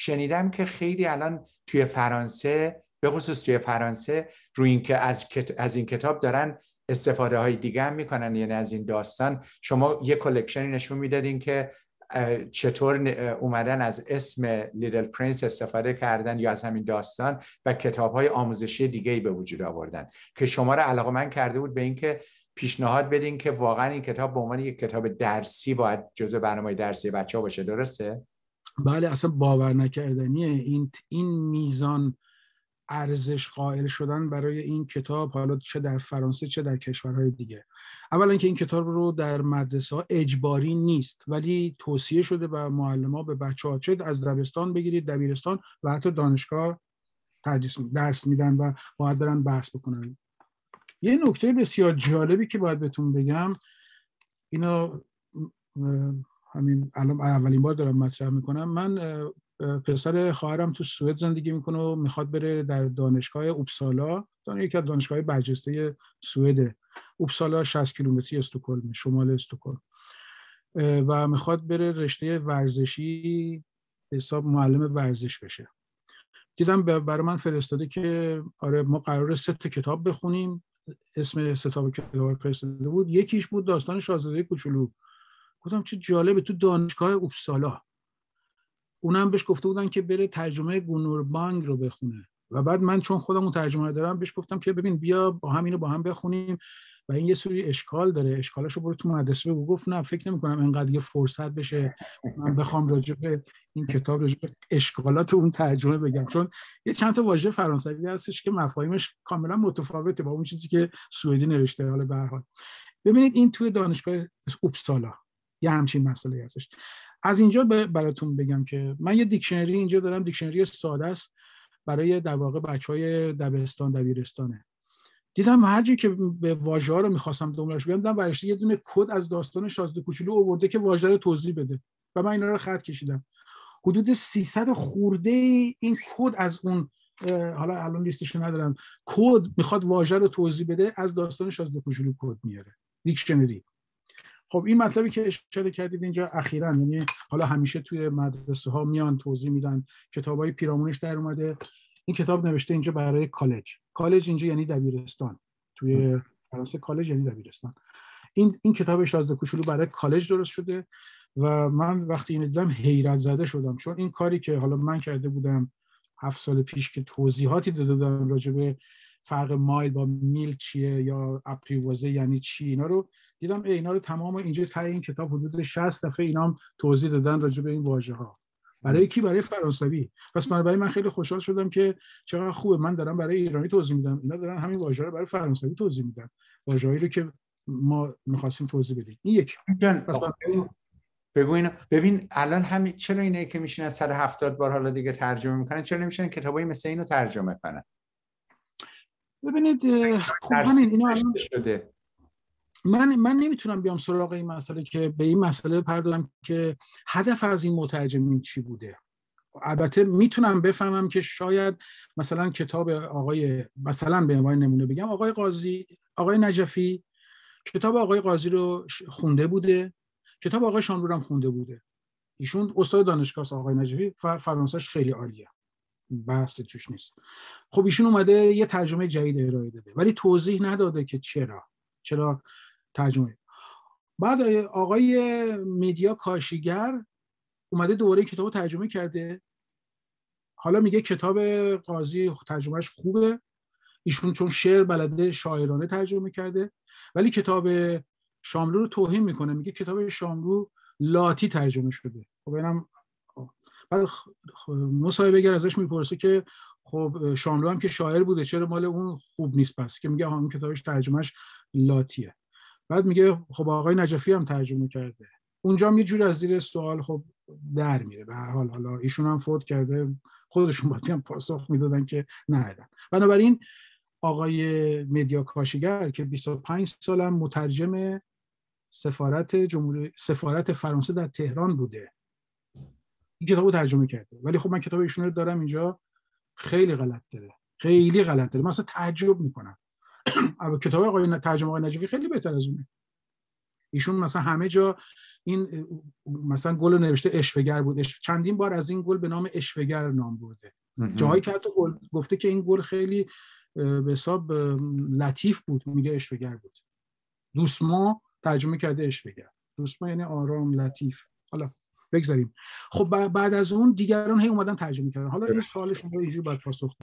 شنیدم که خیلی الان توی فرانسه به خصوص توی فرانسه روی اینکه از, از این کتاب دارن استفاده های دیگه هم می‌کنن یعنی از این داستان. شما یه collection ی نشون می‌دادین که چطور اومدن از اسم Little Prince استفاده کردن یا از همین داستان و کتاب های آموزشی دیگه ای به وجود آوردن. که شما رو علاقه مند کرده بود به اینکه پیشنهاد بدین که واقعا این کتاب به عنوان یک کتاب درسی باید جزء برنامه درسی بچه ها باشه. درسته؟ بله اصلا باور نکردنیه. این این میزان ارزش قائل شدن برای این کتاب حالا چه در فرانسه چه در کشورهای دیگه. اولا که این کتاب رو در مدرسه ها اجباری نیست ولی توصیه شده به معلم به بچه ها چه از دبستان بگیرید دبیرستان و حتی دانشگاه تدریس درس میدن و باید برن بحث بکنن. یه نکته بسیار جالبی که باید بهتون بگم اینو همین الان اولین بار دارم مطرح می‌کنم. من پسر خواهرم تو سوئد زندگی می‌کنه و می‌خواد بره در دانشگاه اوبسالا. دانش یکی از دانشگاه برجسته سوئد اوبسالا 60 کیلومتری استکهلم شمال استکهلم. و می‌خواد بره رشته ورزشی حساب معلم ورزش بشه. دیدم برای من فرستاده که آره ما قرار سه تا کتاب بخونیم. اسم ستاب کتاب فرستاده بود. یکیش بود داستان شاهزاده کوچولو. گفتم چه جالبه تو دانشگاه اوبسالا. اونم بهش گفته بودن که بره ترجمه گونوربانگ رو بخونه. و بعد من چون خودم اون ترجمه دارم بهش گفتم که ببین بیا با هم اینو با هم بخونیم و این یه سری اشکال داره. اشکالاشو برو تو مدرسه بگو. گفت نه فکر نمی کنم اینقدر یه فرصت بشه من بخوام راجع به این کتاب راجع به اشکالات اون ترجمه بگم. چون یه چند تا واژه فرانسوی هستش که مفاهیمش کاملا متفاوته با اون چیزی که سوئدی نوشته حالا به حال. ببینید این توی دانشگاه اوپسالا یه همچین مسئله هستش. از اینجا براتون بگم که من یه دیکشنری اینجا دارم دیکشنری ساده است برای در واقع بچه های دبستان دبیرستانه. دیدم هر که به واژه ها رو می‌خواستم دنبالش بگم دیدم یه دونه کد از داستان شازده کوچولو آورده که واژه رو توضیح بده و من اینا رو خط کشیدم. حدود 300 خورده این کد از اون حالا الان لیستش ندارم که می‌خواد واژه رو توضیح بده از داستان شازده کوچولو کد میاره. دیکشنری. خب این مطلبی که اشاره کردید اینجا اخیرا یعنی حالا همیشه توی مدرسه ها میان توضیح میدن کتابای پیرامونش در اومده. این کتاب نوشته اینجا برای کالج. کالج اینجا یعنی دبیرستان. توی فرانسه کالج یعنی دبیرستان. این این کتاب شازده کوچولو برای کالج درست شده و من وقتی این دیدم حیرت زده شدم. چون این کاری که حالا من کرده بودم هفت سال پیش که توضیحاتی داده بودم راجع به فرق مایل با میل چیه یا اپریوازه یعنی چی؟ اینا رو دیدم اینا رو تمام اینجا تا این کتاب حدود 60 دفعه اینا هم توضیح دادن راجع به این واژه ها برای کی؟ برای فرانسوی. پس من برای من خیلی خوشحال شدم که چقدر خوبه. من دارم برای ایرانی توضیح میدم. اینا دارن همین واژه رو برای فرانسوی توضیح میدن. واژه‌ای رو که ما می‌خواستیم توضیح بدیم. این یک بگو اینو. ببین الان همین چرا اینه که میشینن 170 بار حالا دیگه ترجمه می‌کنن چرا نمیشن کتابای مثل اینو ترجمه کنن؟ ببینید خب همین اینو الان شده من من نمی‌تونم بیام سراغ این مسئله که به این مسئله پردازم که هدف از این مترجمین چی بوده. البته می‌تونم بفهمم که شاید مثلا کتاب آقای مثلا به عنوان نمونه بگم آقای قاضی آقای نجفی کتاب آقای قاضی رو خونده بوده. کتاب آقای شاملو هم خونده بوده. ایشون استاد دانشگاه آقای نجفی فرانسهش خیلی عالیه. بحث توش نیست. خب ایشون اومده یه ترجمه جدید ارائه داده ولی توضیح نداده که چرا. چرا ترجمه؟ بعد آقای میدیا کاشیگر اومده دوباره کتاب ترجمه کرده. حالا میگه کتاب قاضی ترجمهش خوبه. ایشون چون شعر بلده شاعرانه ترجمه کرده ولی کتاب شاملو رو توهین می‌کنه. میگه کتاب شاملو لاتی ترجمه شده. خب اینم بعد مصاحبه گر ازش می‌پرسه که خب شاملو هم که شاعر بوده چرا مال اون خوب نیست؟ پس که میگه اون کتابش ترجمهش لاتیه. بعد میگه خب آقای نجفی هم ترجمه کرده. اونجا هم یه جور از زیر سوال خب در میره. به هر حال حالا ایشون هم فوت کرده. خودشون باید هم پاسخ می‌دادن که ندادن. بنابراین آقای مدیا کاشیگر که 25 سالم مترجم سفارت جمهوری سفارت فرانسه در تهران بوده. این کتابو ترجمه کرده. ولی خب من کتاب ایشون رو دارم اینجا خیلی غلط داره. خیلی غلط داره. من اصلا تعجب می‌کنم. کتاب آقای ترجمه آقای نجفی خیلی بهتر از اونه. ایشون مثلا همه جا این مثلا گل نوشته اشفگر بود. چندین بار از این گل به نام اشفگر نام برده. جایی که حتی گفته که این گل خیلی به حساب لطیف بود میگه اشفگر بود. دوسما ترجمه کرده اشفگر دوسما یعنی آرام لطیف. حالا بگذاریم. خب بعد از اون دیگران هی اومدن ترجمه کردن. حالا این سوال شما اینجوری باید پاسخ